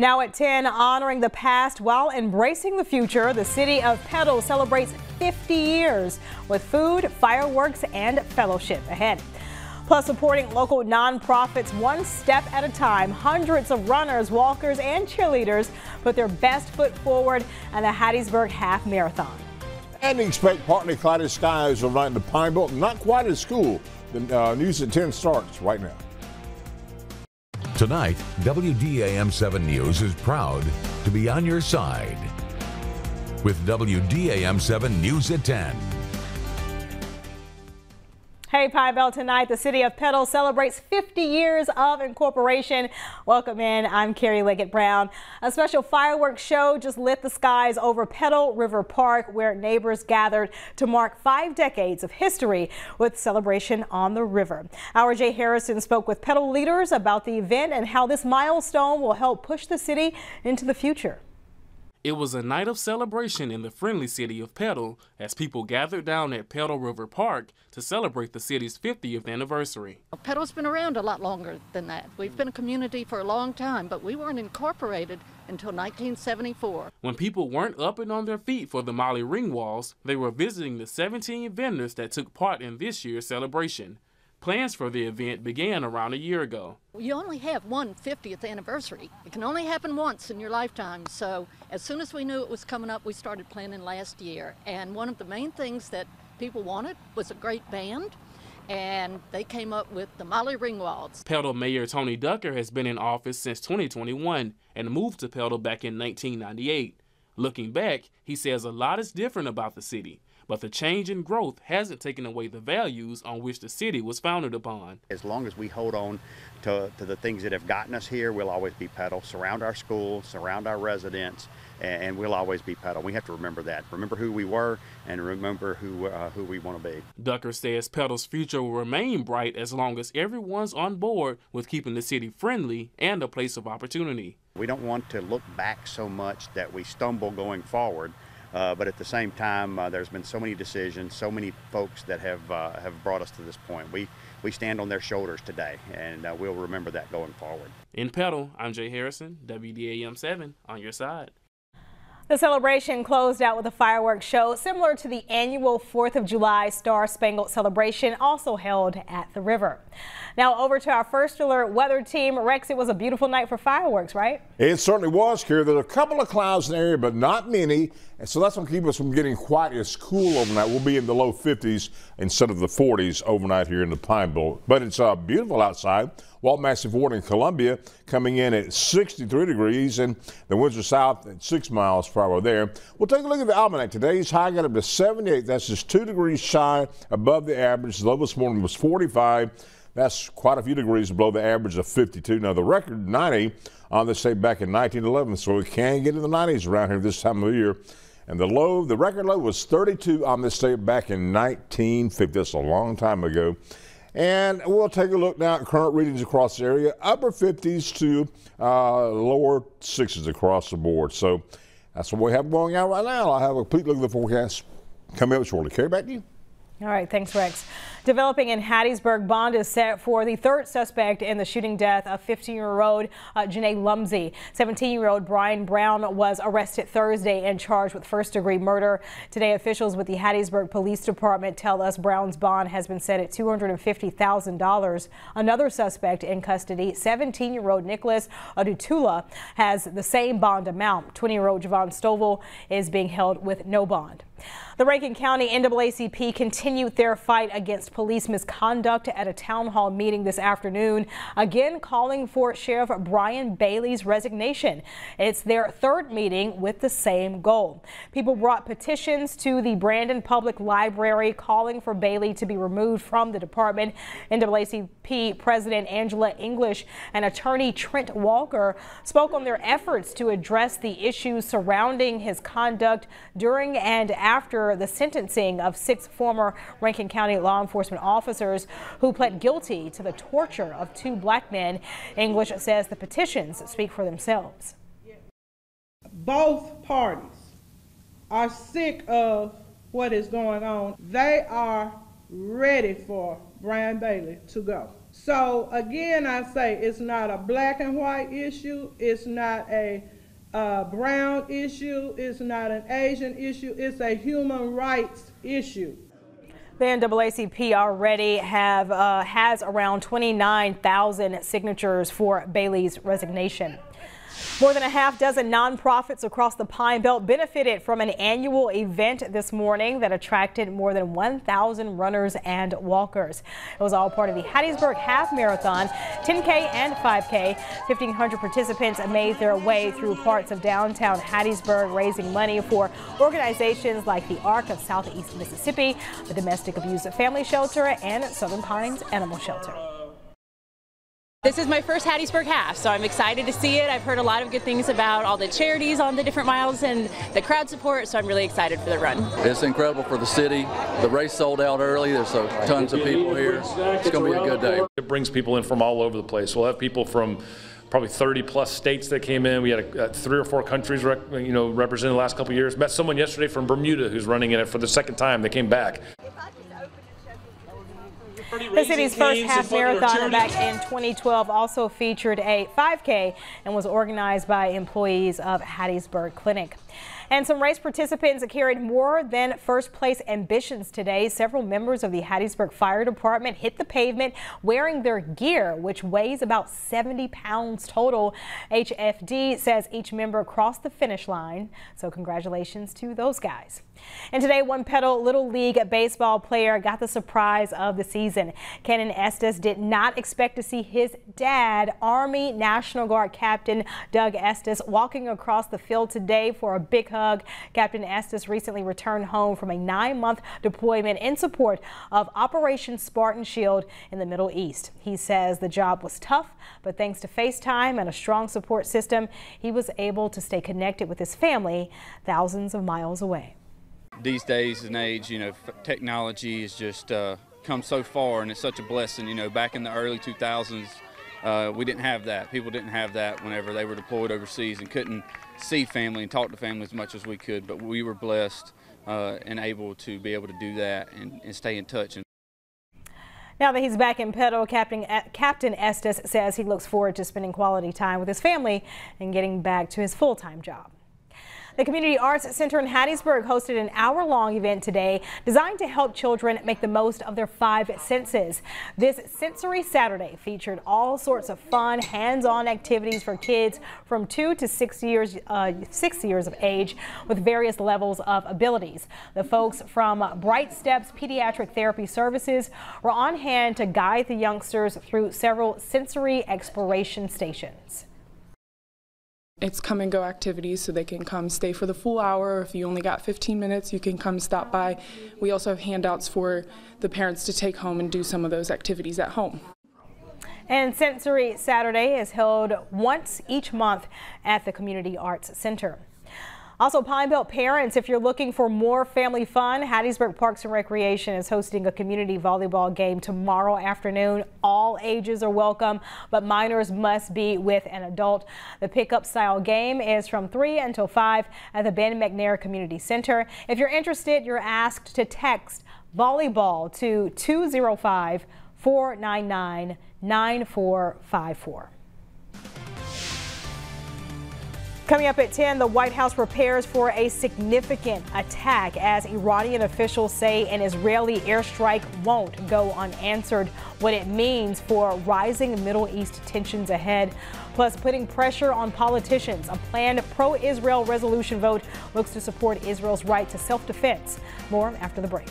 Now at 10, honoring the past while embracing the future, the city of Petal celebrates 50 years with food, fireworks, and fellowship ahead. Plus, supporting local nonprofits one step at a time, hundreds of runners, walkers, and cheerleaders put their best foot forward in the Hattiesburg Half Marathon. And expect partly cloudy skies in the Pine Belt. Not quite as cool. The uh, news at 10 starts right now. Tonight, WDAM 7 News is proud to be on your side. With WDAM 7 News at 10. Hey, Pine Belt tonight, the city of Petal celebrates 50 years of incorporation. Welcome in. I'm Carrie Leggett Brown. A special fireworks show just lit the skies over Petal River Park, where neighbors gathered to mark five decades of history with celebration on the river. Our Jay Harrison spoke with Petal leaders about the event and how this milestone will help push the city into the future. It was a night of celebration in the friendly city of Petal as people gathered down at Petal River Park to celebrate the city's 50th anniversary. Petal's been around a lot longer than that. We've been a community for a long time, but we weren't incorporated until 1974. When people weren't up and on their feet for the Molly Ringwalds, they were visiting the 17 vendors that took part in this year's celebration. Plans for the event began around a year ago. You only have one 50th anniversary. It can only happen once in your lifetime. So as soon as we knew it was coming up, we started planning last year. And one of the main things that people wanted was a great band. And they came up with the Molly Ringwalds. Petal Mayor Tony Ducker has been in office since 2021 and moved to Petal back in 1998. Looking back, he says a lot is different about the city but the change in growth hasn't taken away the values on which the city was founded upon. As long as we hold on to, to the things that have gotten us here, we'll always be Petal. Surround our schools, surround our residents, and we'll always be Petal. We have to remember that. Remember who we were and remember who, uh, who we want to be. Ducker says Petal's future will remain bright as long as everyone's on board with keeping the city friendly and a place of opportunity. We don't want to look back so much that we stumble going forward. Uh, but at the same time, uh, there's been so many decisions, so many folks that have uh, have brought us to this point. We we stand on their shoulders today, and uh, we'll remember that going forward. In Petal, I'm Jay Harrison, WDAM 7, on your side. The celebration closed out with a fireworks show similar to the annual 4th of July Star Spangled celebration also held at the river. Now over to our first alert weather team. Rex, it was a beautiful night for fireworks, right? It certainly was, Kira. There's a couple of clouds in the area, but not many. And so that's going to keep us from getting quite as cool overnight. We'll be in the low 50s instead of the 40s overnight here in the Pine Belt. But it's uh, beautiful outside. Walt Massey Ford in Columbia coming in at 63 degrees and the winds are south at 6 miles per hour there. We'll take a look at the almanac. Today's high got up to 78. That's just 2 degrees shy above the average. The low this morning was 45. That's quite a few degrees below the average of 52. Now, the record 90 on this day back in 1911, so we can get in the 90s around here this time of year. And the low, the record low was 32 on this day back in 1950. That's a long time ago. And we'll take a look now at current readings across the area, upper 50s to uh, lower 60s across the board. So that's what we have going on right now. I'll have a complete look at the forecast coming up shortly. Carrie, back to you. All right, thanks, Rex. Developing in Hattiesburg, bond is set for the third suspect in the shooting death of 15-year-old uh, Janae Lumsey. 17-year-old Brian Brown was arrested Thursday and charged with first-degree murder. Today, officials with the Hattiesburg Police Department tell us Brown's bond has been set at $250,000. Another suspect in custody, 17-year-old Nicholas Adutula, has the same bond amount. 20-year-old Javon Stovall is being held with no bond. The Rankin County NAACP continued their fight against police misconduct at a town hall meeting this afternoon, again calling for Sheriff Bryan Bailey's resignation. It's their third meeting with the same goal. People brought petitions to the Brandon Public Library calling for Bailey to be removed from the department. NAACP President Angela English and attorney Trent Walker spoke on their efforts to address the issues surrounding his conduct during and after the sentencing of six former Rankin County law enforcement officers who pled guilty to the torture of two black men. English says the petitions speak for themselves. Both parties are sick of what is going on. They are ready for Bryan Bailey to go. So again, I say it's not a black and white issue. It's not a uh, brown issue. It's not an Asian issue. It's a human rights issue. The NAACP already have uh, has around 29,000 signatures for Bailey's resignation. More than a half dozen nonprofits across the Pine Belt benefited from an annual event this morning that attracted more than 1,000 runners and walkers. It was all part of the Hattiesburg Half Marathon, 10K and 5K. 1,500 participants made their way through parts of downtown Hattiesburg, raising money for organizations like the Arc of Southeast Mississippi, the Domestic Abuse Family Shelter, and Southern Pines Animal Shelter. This is my first Hattiesburg half, so I'm excited to see it. I've heard a lot of good things about all the charities on the different miles and the crowd support, so I'm really excited for the run. It's incredible for the city. The race sold out early. There's so tons of people here. It's going to be a good day. It brings people in from all over the place. We'll have people from probably 30 plus states that came in. We had a, a three or four countries, you know, represented the last couple years. Met someone yesterday from Bermuda who's running in it for the second time. They came back. The city's first half marathon back in 2012 also featured a 5K and was organized by employees of Hattiesburg Clinic. And some race participants carried more than first place ambitions today. Several members of the Hattiesburg Fire Department hit the pavement wearing their gear, which weighs about 70 pounds total. HFD says each member crossed the finish line. So congratulations to those guys. And today, one Petal Little League baseball player got the surprise of the season. Cannon Estes did not expect to see his dad, Army National Guard Captain Doug Estes, walking across the field today for a big hug. Captain Estes recently returned home from a nine-month deployment in support of Operation Spartan Shield in the Middle East. He says the job was tough, but thanks to FaceTime and a strong support system, he was able to stay connected with his family thousands of miles away. These days and age, you know, technology has just uh, come so far, and it's such a blessing. You know, back in the early 2000s, uh, we didn't have that. People didn't have that whenever they were deployed overseas and couldn't see family and talk to family as much as we could. But we were blessed uh, and able to be able to do that and, and stay in touch. Now that he's back in Petal, Captain, Captain Estes says he looks forward to spending quality time with his family and getting back to his full-time job. The Community Arts Center in Hattiesburg hosted an hour-long event today designed to help children make the most of their five senses. This Sensory Saturday featured all sorts of fun, hands-on activities for kids from two to six years, uh, six years of age with various levels of abilities. The folks from Bright Steps Pediatric Therapy Services were on hand to guide the youngsters through several sensory exploration stations it's come and go activities so they can come stay for the full hour. If you only got 15 minutes, you can come stop by. We also have handouts for the parents to take home and do some of those activities at home. And Sensory Saturday is held once each month at the Community Arts Center. Also, Pine Belt parents, if you're looking for more family fun, Hattiesburg Parks and Recreation is hosting a community volleyball game tomorrow afternoon. All ages are welcome, but minors must be with an adult. The pickup style game is from 3 until 5 at the Ben McNair Community Center. If you're interested, you're asked to text volleyball to 205 499 9454. Coming up at 10, the White House prepares for a significant attack as Iranian officials say an Israeli airstrike won't go unanswered. What it means for rising Middle East tensions ahead, plus putting pressure on politicians. A planned pro-Israel resolution vote looks to support Israel's right to self-defense. More after the break.